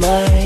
my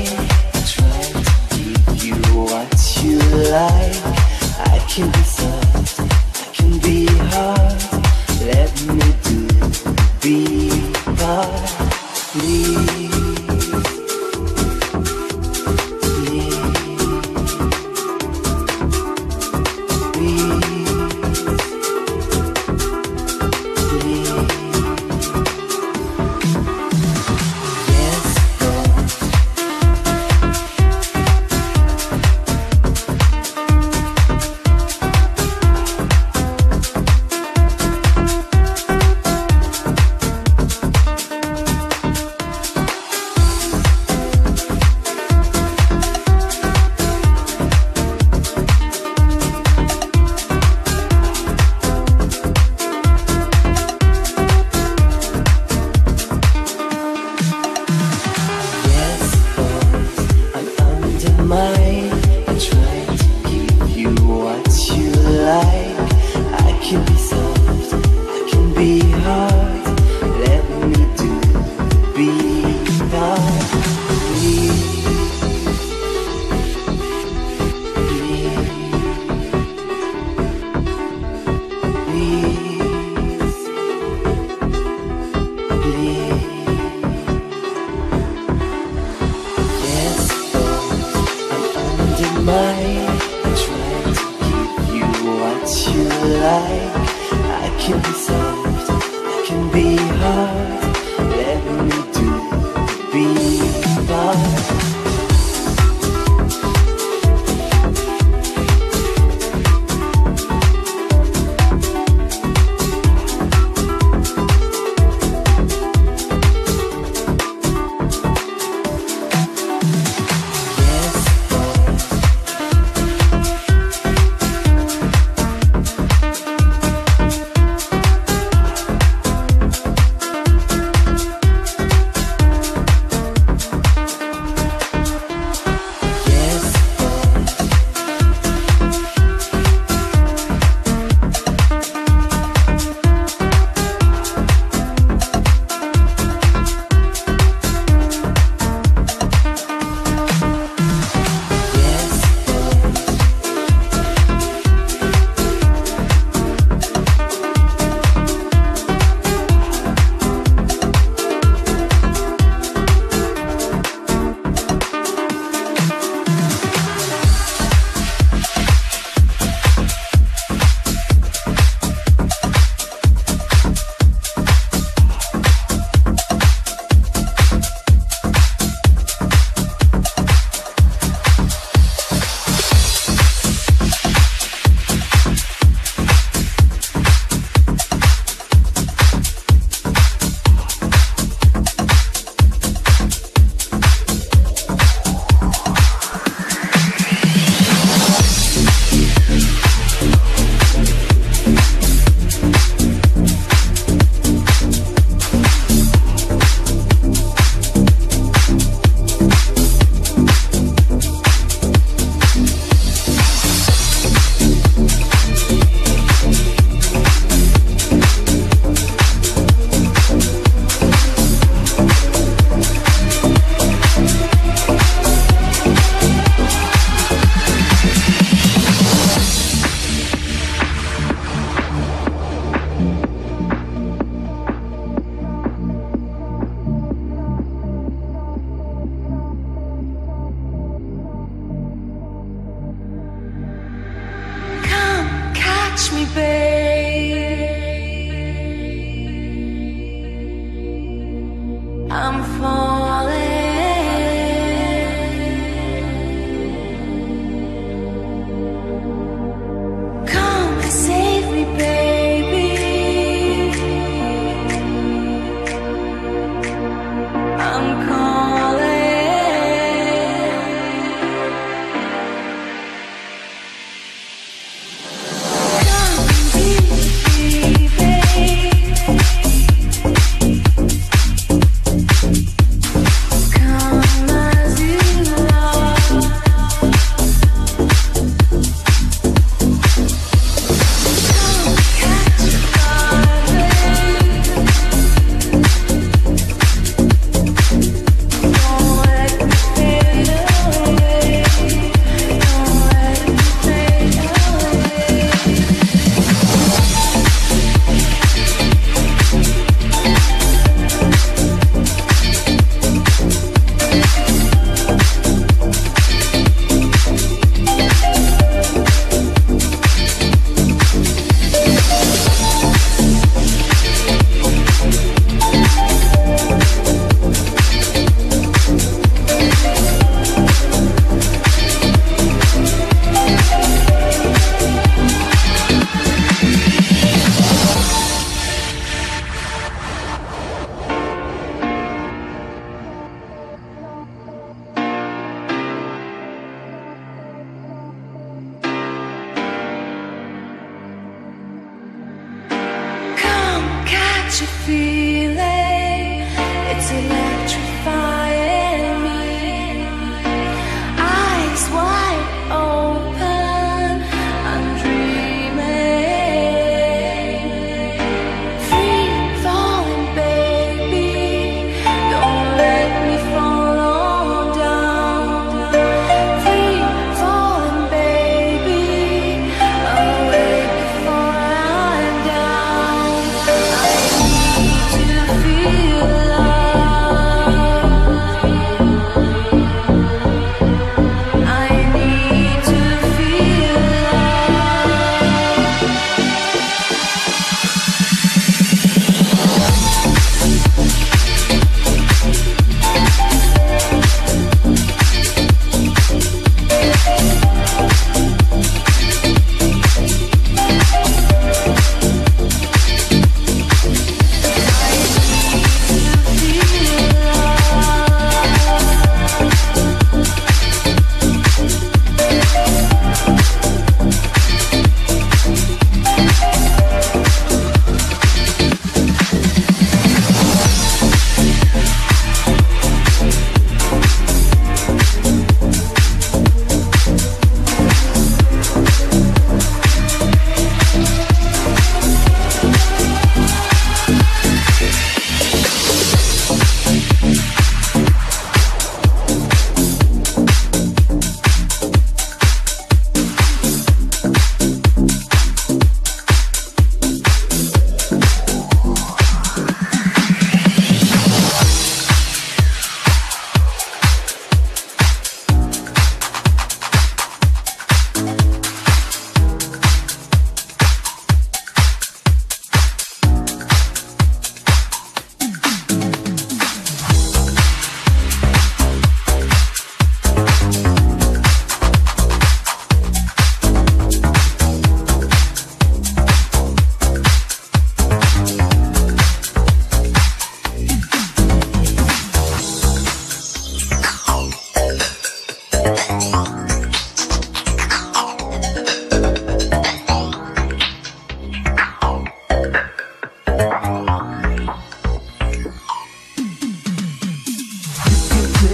you feeling? It's a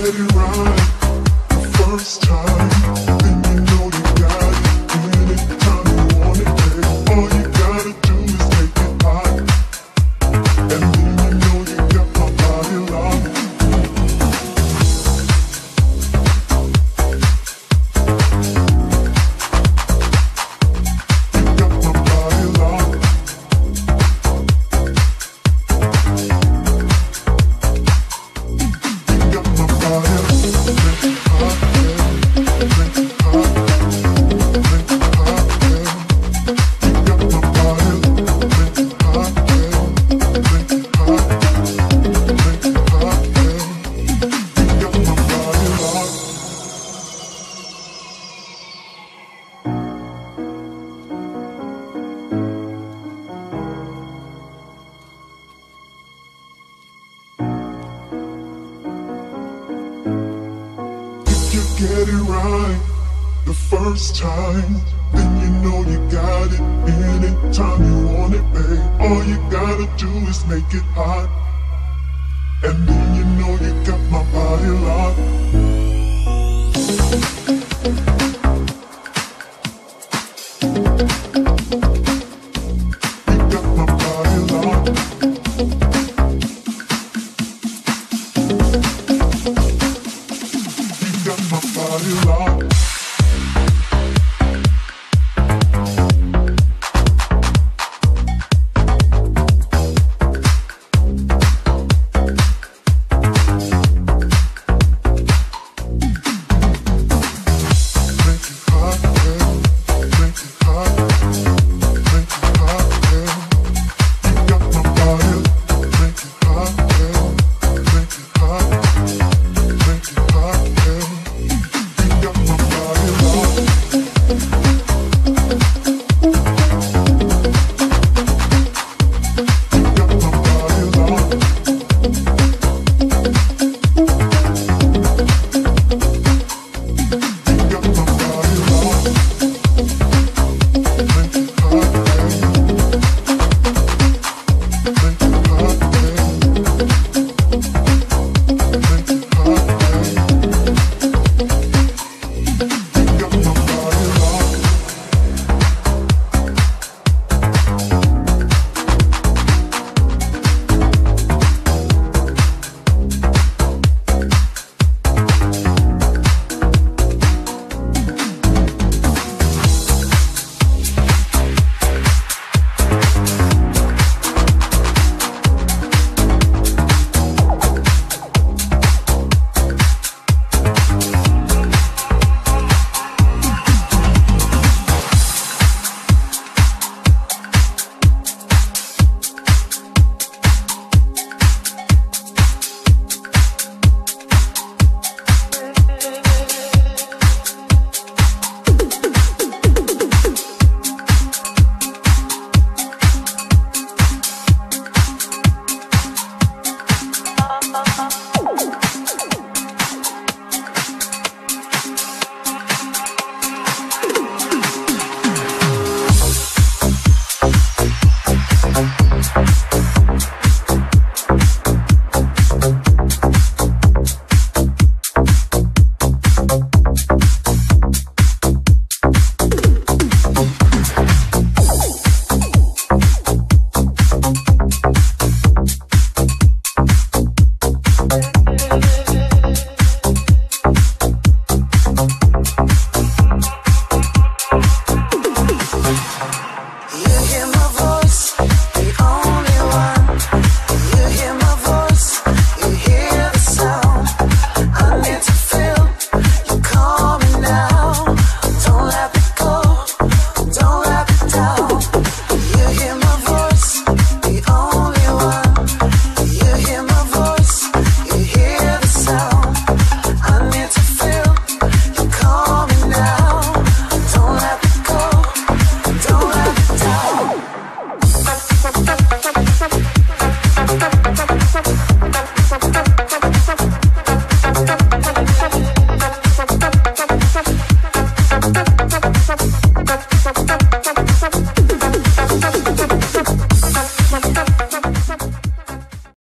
it the first time. first time, then you know you got it. Anytime you want it, babe. All you gotta do is make it hot. And then you know you got my body locked.